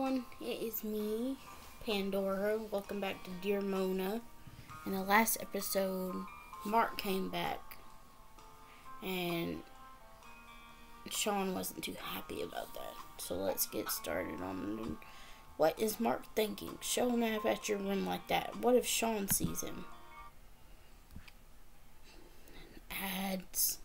everyone, it is me, Pandora. Welcome back to Dear Mona. In the last episode, Mark came back and Sean wasn't too happy about that. So let's get started on what is Mark thinking? Showing up at your room like that. What if Sean sees him? Ads.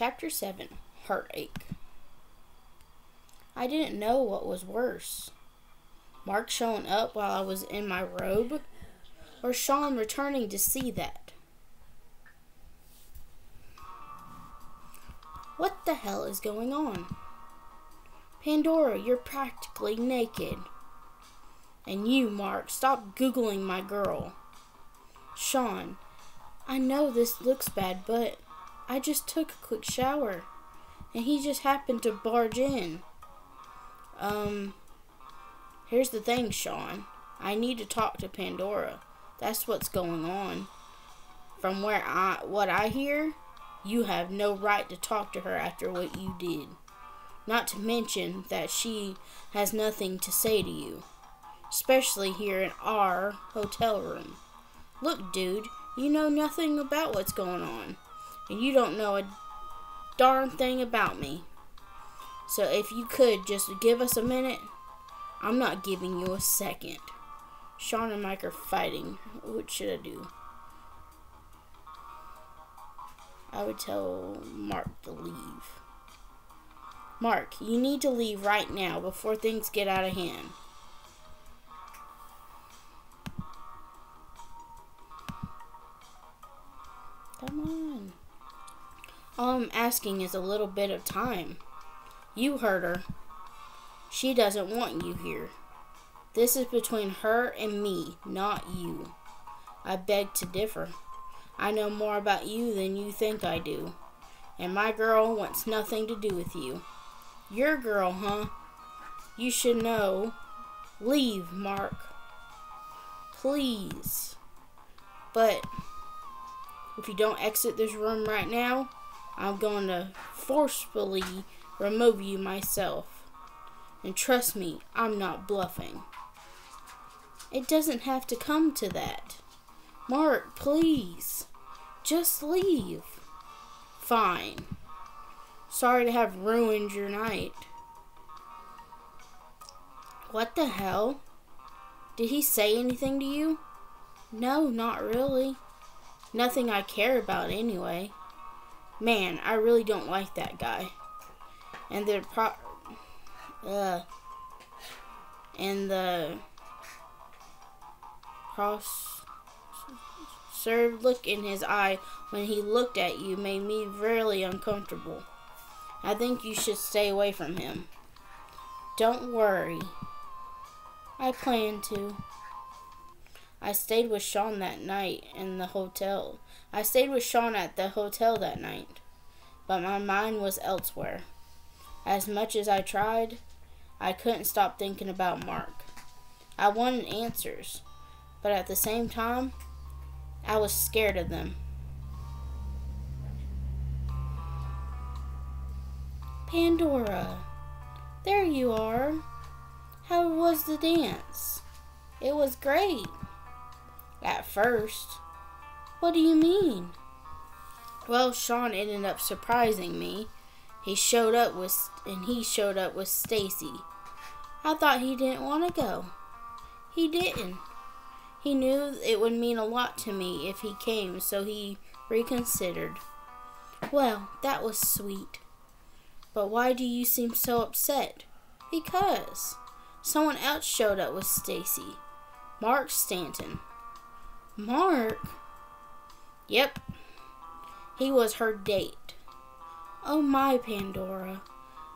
Chapter 7 Heartache. I didn't know what was worse Mark showing up while I was in my robe, or Sean returning to see that. What the hell is going on? Pandora, you're practically naked. And you, Mark, stop Googling my girl. Sean, I know this looks bad, but I just took a quick shower, and he just happened to barge in. Um, here's the thing, Sean. I need to talk to Pandora. That's what's going on. From where I what I hear, you have no right to talk to her after what you did. Not to mention that she has nothing to say to you, especially here in our hotel room. Look, dude, you know nothing about what's going on and you don't know a darn thing about me. So if you could just give us a minute, I'm not giving you a second. Sean and Mike are fighting. What should I do? I would tell Mark to leave. Mark, you need to leave right now before things get out of hand. All I'm asking is a little bit of time. You heard her. She doesn't want you here. This is between her and me, not you. I beg to differ. I know more about you than you think I do. And my girl wants nothing to do with you. Your girl, huh? You should know. Leave, Mark. Please. But if you don't exit this room right now, I'm going to forcefully remove you myself. And trust me, I'm not bluffing. It doesn't have to come to that. Mark, please. Just leave. Fine. Sorry to have ruined your night. What the hell? Did he say anything to you? No, not really. Nothing I care about anyway. Man, I really don't like that guy. And the pro uh and the cross served look in his eye when he looked at you made me really uncomfortable. I think you should stay away from him. Don't worry. I plan to. I stayed with Sean that night in the hotel. I stayed with Sean at the hotel that night, but my mind was elsewhere. As much as I tried, I couldn't stop thinking about Mark. I wanted answers, but at the same time, I was scared of them. Pandora, there you are. How was the dance? It was great. At first. What do you mean? Well, Sean ended up surprising me. He showed up with and he showed up with Stacy. I thought he didn't want to go. He didn't. He knew it would mean a lot to me if he came, so he reconsidered. Well, that was sweet. But why do you seem so upset? Because someone else showed up with Stacy. Mark Stanton. Mark? Yep. He was her date. Oh my, Pandora.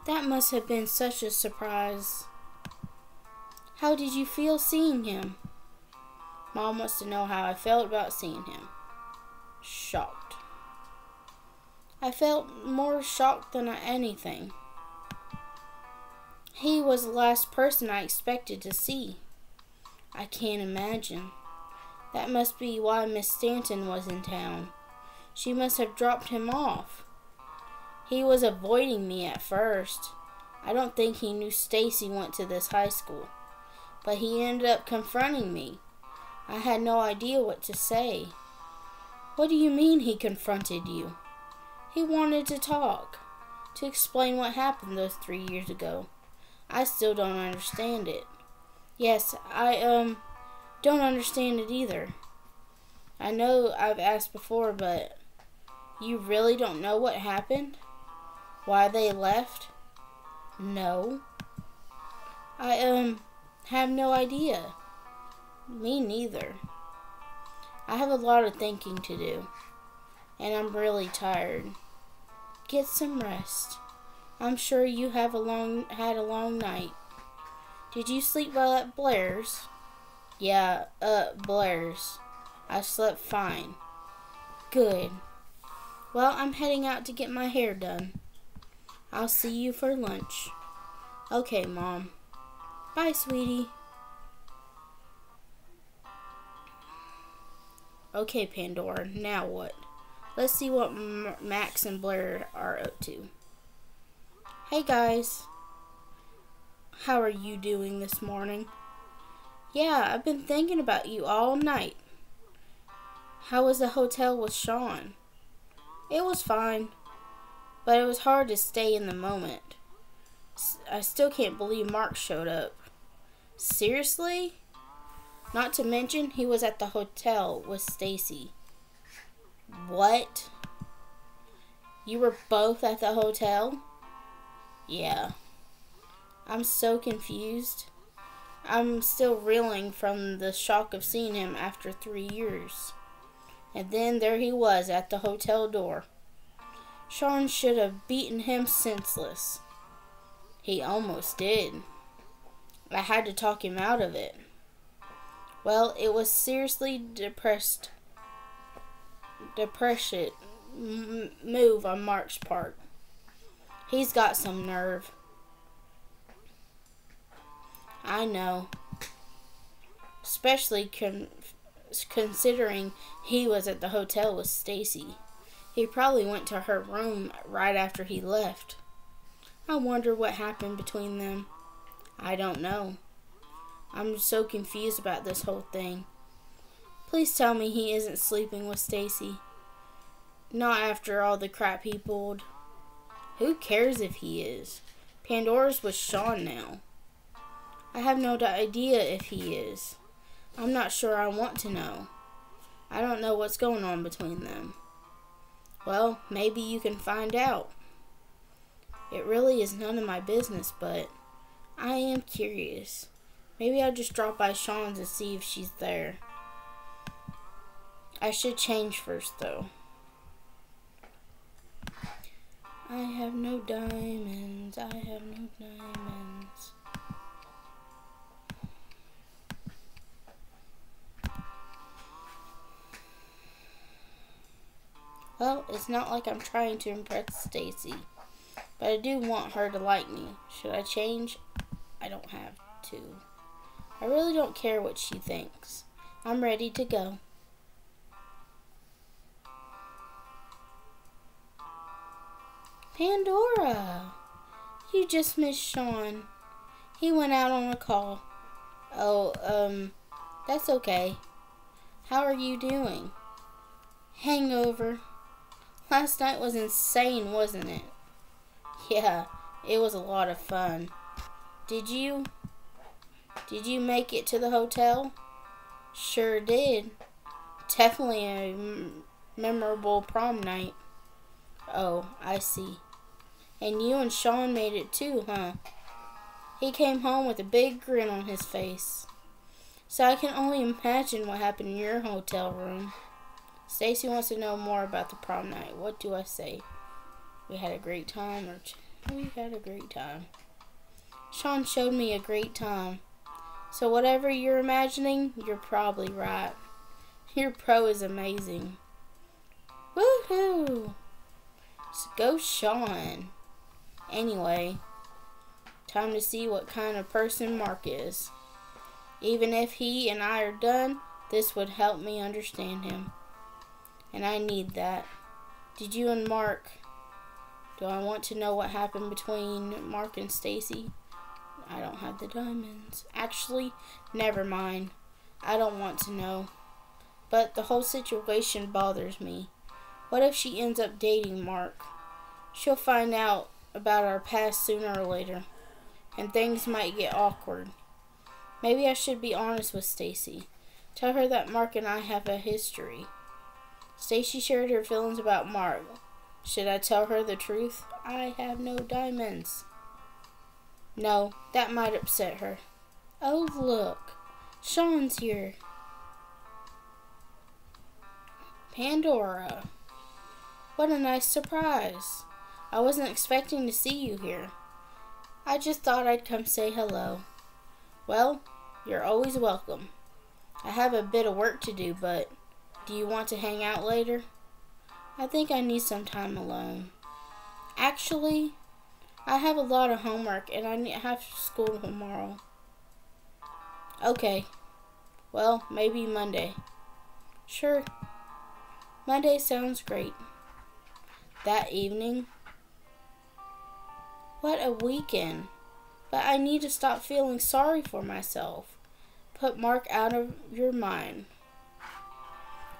That must have been such a surprise. How did you feel seeing him? Mom wants to know how I felt about seeing him. Shocked. I felt more shocked than anything. He was the last person I expected to see. I can't imagine. That must be why Miss Stanton was in town. She must have dropped him off. He was avoiding me at first. I don't think he knew Stacy went to this high school, but he ended up confronting me. I had no idea what to say. What do you mean he confronted you? He wanted to talk, to explain what happened those three years ago. I still don't understand it. Yes, I, um, don't understand it either. I know I've asked before, but you really don't know what happened? Why they left? No. I, um, have no idea. Me neither. I have a lot of thinking to do, and I'm really tired. Get some rest. I'm sure you have a long had a long night. Did you sleep well at Blair's? Yeah, uh, Blair's. I slept fine. Good. Well, I'm heading out to get my hair done. I'll see you for lunch. Okay, Mom. Bye, sweetie. Okay, Pandora, now what? Let's see what M Max and Blair are up to. Hey, guys. How are you doing this morning? Yeah, I've been thinking about you all night. How was the hotel with Sean? It was fine, but it was hard to stay in the moment. I still can't believe Mark showed up. Seriously? Not to mention he was at the hotel with Stacy. What? You were both at the hotel? Yeah. I'm so confused. I'm still reeling from the shock of seeing him after three years. And then there he was at the hotel door. Sean should have beaten him senseless. He almost did. I had to talk him out of it. Well, it was seriously depressed, depression move on Mark's part. He's got some nerve. I know. Especially con considering he was at the hotel with Stacy. He probably went to her room right after he left. I wonder what happened between them. I don't know. I'm so confused about this whole thing. Please tell me he isn't sleeping with Stacy. Not after all the crap he pulled. Who cares if he is? Pandora's with Sean now. I have no idea if he is. I'm not sure I want to know. I don't know what's going on between them. Well, maybe you can find out. It really is none of my business, but I am curious. Maybe I'll just drop by Sean's and see if she's there. I should change first, though. I have no diamonds. I have no diamonds. Well, it's not like I'm trying to impress Stacy, but I do want her to like me. Should I change? I don't have to. I really don't care what she thinks. I'm ready to go. Pandora! You just missed Sean. He went out on a call. Oh, um, that's okay. How are you doing? Hangover. Last night was insane, wasn't it? Yeah, it was a lot of fun. Did you? Did you make it to the hotel? Sure did. Definitely a memorable prom night. Oh, I see. And you and Sean made it too, huh? He came home with a big grin on his face. So I can only imagine what happened in your hotel room. Stacy wants to know more about the prom night. What do I say? We had a great time, or we had a great time. Sean showed me a great time. So whatever you're imagining, you're probably right. Your pro is amazing. Woohoo! So go Sean. Anyway, Time to see what kind of person Mark is. Even if he and I are done, this would help me understand him. And I need that. Did you and Mark do I want to know what happened between Mark and Stacy? I don't have the diamonds. Actually, never mind. I don't want to know. But the whole situation bothers me. What if she ends up dating Mark? She'll find out about our past sooner or later, and things might get awkward. Maybe I should be honest with Stacy. Tell her that Mark and I have a history. Stacy shared her feelings about Mark. Should I tell her the truth? I have no diamonds. No, that might upset her. Oh, look. Sean's here. Pandora. What a nice surprise. I wasn't expecting to see you here. I just thought I'd come say hello. Well, you're always welcome. I have a bit of work to do, but do you want to hang out later? I think I need some time alone. Actually, I have a lot of homework and I have school tomorrow. Okay. Well, maybe Monday. Sure. Monday sounds great. That evening. What a weekend. But I need to stop feeling sorry for myself. Put Mark out of your mind.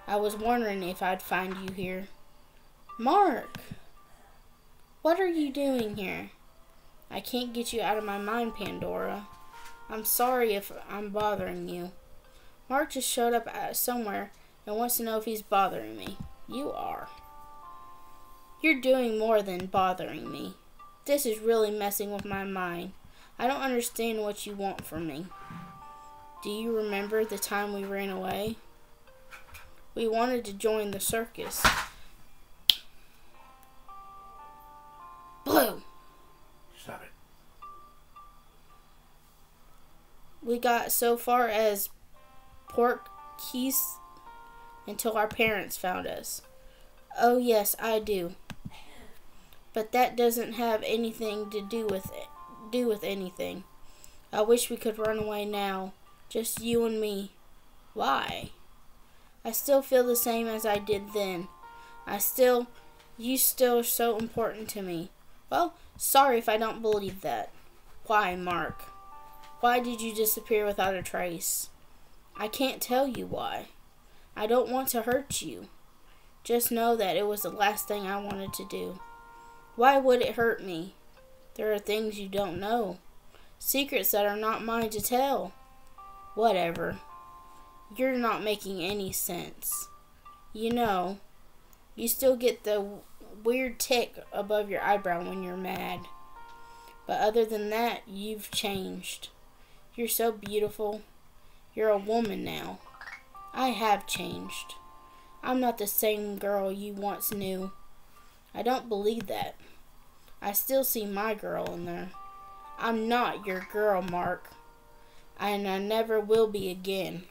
I was wondering if I'd find you here. Mark! What are you doing here? I can't get you out of my mind, Pandora. I'm sorry if I'm bothering you. Mark just showed up somewhere and wants to know if he's bothering me. You are. You're doing more than bothering me. This is really messing with my mind. I don't understand what you want from me. Do you remember the time we ran away? We wanted to join the circus. Blue! Stop it. We got so far as Port Keys until our parents found us. Oh, yes, I do. But that doesn't have anything to do with it, do with anything. I wish we could run away now, just you and me. Why? I still feel the same as I did then. I still, you still are so important to me. Well, sorry if I don't believe that. Why, Mark? Why did you disappear without a trace? I can't tell you why. I don't want to hurt you. Just know that it was the last thing I wanted to do. Why would it hurt me? There are things you don't know. Secrets that are not mine to tell. Whatever. You're not making any sense. You know, you still get the weird tick above your eyebrow when you're mad. But other than that, you've changed. You're so beautiful. You're a woman now. I have changed. I'm not the same girl you once knew. I don't believe that. I still see my girl in there. I'm not your girl, Mark. And I never will be again.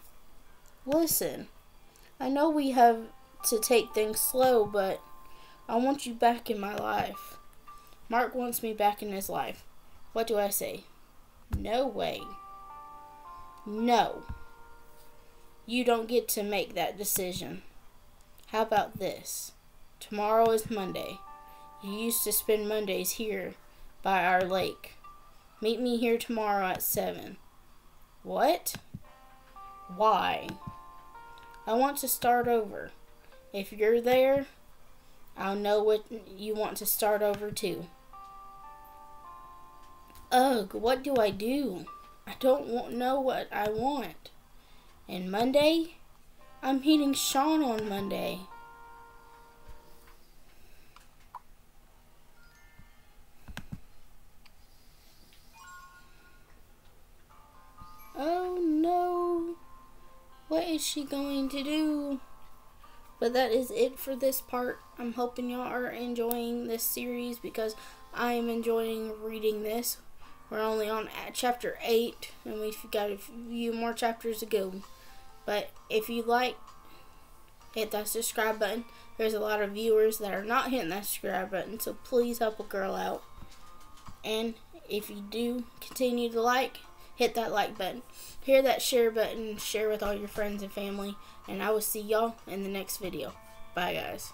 Listen, I know we have to take things slow, but I want you back in my life. Mark wants me back in his life. What do I say? No way. No. You don't get to make that decision. How about this? Tomorrow is Monday. You used to spend Mondays here by our lake. Meet me here tomorrow at 7. What? Why? I want to start over. If you're there, I'll know what you want to start over too. Ugh, what do I do? I don't know what I want. And Monday? I'm meeting Sean on Monday. Is she going to do? But that is it for this part. I'm hoping y'all are enjoying this series because I am enjoying reading this. We're only on chapter 8 and we've got a few more chapters to go. But if you like, hit that subscribe button. There's a lot of viewers that are not hitting that subscribe button, so please help a girl out. And if you do continue to like, hit that like button. Hit that share button, share with all your friends and family, and I will see y'all in the next video. Bye, guys.